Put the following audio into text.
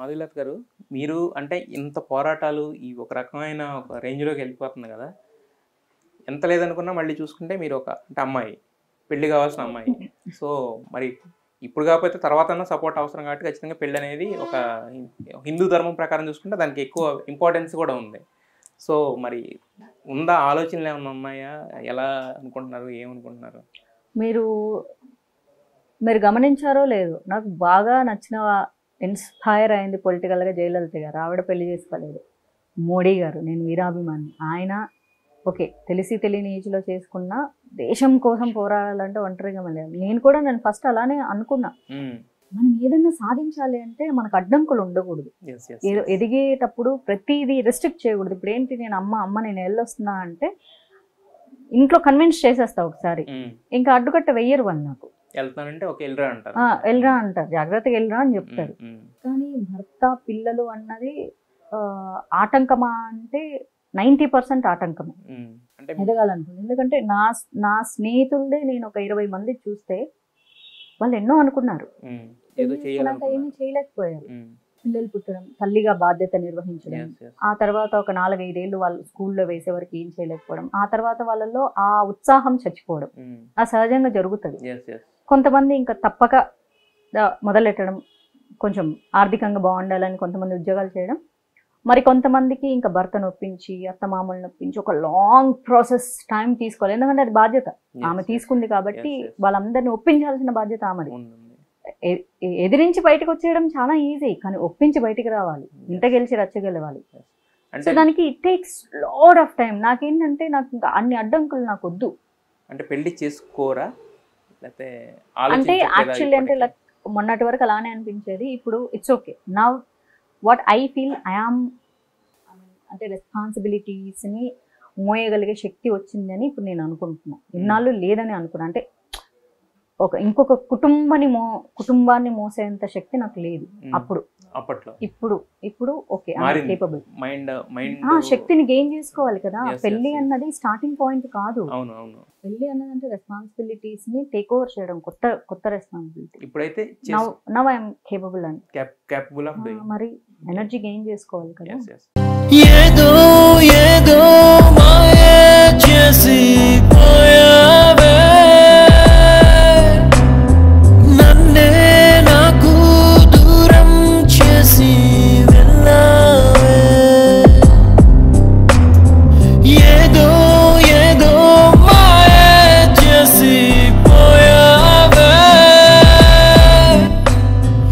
మాధులత్ గారు మీరు అంటే ఇంత పోరాటాలు ఈ ఒక రకమైన ఒక రేంజ్లోకి వెళ్ళిపోతుంది కదా. ఎంత లేదనుకున్నా మళ్ళీ చూసుకుంటే మీరు ఒక అంటే అమ్మాయి పెళ్ళి కావాల్సిన అమ్మాయి. సో మరి ఇప్పుడు కాకపోతే తర్వాత సపోర్ట్ అవసరం కాబట్టి ఖచ్చితంగా పెళ్ళి అనేది ఒక హిందూ ధర్మం ప్రకారం చూసుకుంటే దానికి ఎక్కువ ఇంపార్టెన్స్ కూడా ఉంది. సో మరి ఉందా ఆలోచనలు ఏమైనా ఉన్నాయా? ఎలా అనుకుంటున్నారు? ఏమనుకుంటున్నారు? మీరు మీరు గమనించారో లేదు నాకు బాగా నచ్చిన ఇన్స్పైర్ అయింది పొలిటికల్గా జయలలిత గారు. ఆవిడ పెళ్ళి చేసుకోలేదు. మోడీ గారు నేను వీరాభిమాని. ఆయన ఓకే తెలిసి తెలియని ఏజ్లో చేసుకున్న దేశం కోసం పోరాడాలంటే ఒంటరిగా వెళ్ళాలి నేను కూడా నేను ఫస్ట్ అలానే అనుకున్నా. మనం ఏదైనా సాధించాలి అంటే మనకు అడ్డంకులు ఉండకూడదు. ఎదిగేటప్పుడు ప్రతిదీ రెస్ట్రిక్ట్ చేయకూడదు. ఇప్పుడు ఏంటి నేను అమ్మ అమ్మ నేను వెళ్ళొస్తున్నా అంటే ఇంట్లో కన్విన్స్ చేసేస్తా ఒకసారి. ఇంకా అడ్డుకట్ట వెయ్యరు వాళ్ళు నాకు. ఒక వెళ్ళరా అంటారు. వెళ్ళరా అంటారు. జాగ్రత్తగా వెళ్ళరా అని చెప్తారు. కానీ భర్త పిల్లలు అన్నది ఆటంకమా అంటే నైంటీ పర్సెంట్ ఆటంకమే. ఎదగాలనుకుంది. ఎందుకంటే నా నా స్నేహితులదే నేను ఒక ఇరవై మంది చూస్తే వాళ్ళు ఎన్నో అనుకున్నారు. ఏమీ చేయలేకపోయారు. పిల్లలు పుట్టడం తల్లిగా బాధ్యత నిర్వహించడం. ఆ తర్వాత ఒక నాలుగైదేళ్ళు వాళ్ళు స్కూల్లో వేసే వరకు ఏం చేయలేకపోవడం ఆ తర్వాత వాళ్ళలో ఆ ఉత్సాహం చచ్చిపోవడం. ఆ సహజంగా జరుగుతుంది. కొంతమంది ఇంకా తప్పక మొదలెట్టడం కొంచెం ఆర్థికంగా బాగుండాలని కొంతమంది ఉద్యోగాలు చేయడం. మరి కొంతమందికి ఇంకా భర్తను ఒప్పించి అత్తమామలను ఒప్పించి ఒక లాంగ్ ప్రాసెస్ టైం తీసుకోవాలి. ఎందుకంటే అది బాధ్యత. ఆమె. తీసుకుంది కాబట్టి. వాళ్ళందరినీ ఒప్పించాల్సిన బాధ్యత ఆమెది. ఎదిరించి బయటకు వచ్చేయడం చాలా ఈజీ కానీ ఒప్పించి బయటికి రావాలి. ఇంత గెలిచి రచ్చ గెలవాలి సో అంటే దానికి it takes lot of time నాకేంటంటే నాకు ఇంకా అన్ని అడ్డంకులు నాకు వద్దు అంటే పెళ్ళి చేసుకోరా? లేకపోతే అంటే యాక్చువల్లీ అంటే? లైక్ మొన్నటి వరకు అలానే అనిపించేది. ఇప్పుడు it's okay now what I feel I'm అంటే రెస్పాన్సిబిలిటీస్ని మోయగలిగే శక్తి వచ్చిందని ఇప్పుడు నేను అనుకుంటున్నా. ఇన్నాళ్ళు లేదని అనుకున్నా. అంటే ఒక ఇంకొక కుటుంబాన్ని మో కుటుంబాన్ని మోసేంత శక్తి నాకు లేదు. అప్పుడు. అప్పట్లో. ఇప్పుడు ఇప్పుడు ఓకే. కేపబుల్ మైండ్ మైండ్ ఆ శక్తిని గెయిన్ చేసుకోవాలి కదా. పెళ్ళి. అన్నది స్టార్టింగ్ పాయింట్ కాదు. అవును అవును. పెళ్ళి అన్నది అంటే రెస్పాన్సిబిలిటీస్ని టేక్ ఓవర్ చేయడం కొత్త కొత్త రెస్పాన్సిబిలిటీ ఇప్పుడైతే నవ్ నవ్ ఐఎమ్ కేపబుల్ అని. క్యాపబుల్ ఆఫ్ మరి ఎనర్జీ గెయిన్ చేసుకోవాలి కదా. ఏదో ఏదో